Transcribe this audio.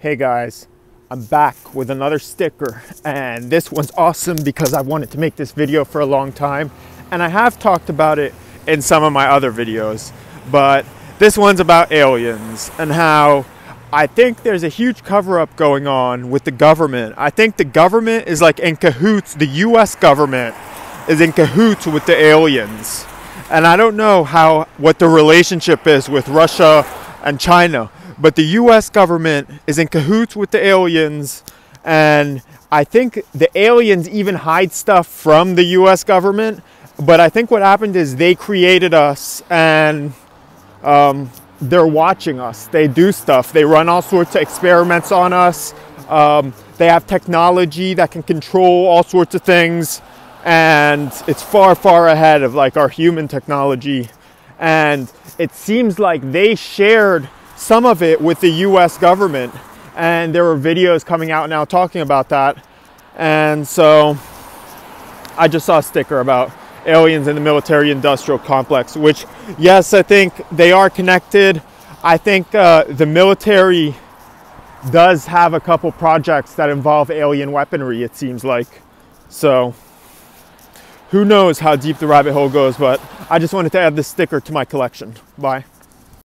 Hey guys, I'm back with another sticker and this one's awesome because I wanted to make this video for a long time and I have talked about it in some of my other videos, but this one's about aliens and how I think there's a huge cover up going on with the government. I think the government is like in cahoots, the US government is in cahoots with the aliens. And I don't know how what the relationship is with Russia and China but the US government is in cahoots with the aliens, and I think the aliens even hide stuff from the US government. But I think what happened is they created us and um, they're watching us. They do stuff, they run all sorts of experiments on us. Um, they have technology that can control all sorts of things and it's far far ahead of like our human technology and it seems like they shared some of it with the US government. And there were videos coming out now talking about that. And so I just saw a sticker about aliens in the military industrial complex, which, yes, I think they are connected. I think uh, the military does have a couple projects that involve alien weaponry, it seems like. So who knows how deep the rabbit hole goes, but I just wanted to add this sticker to my collection. Bye.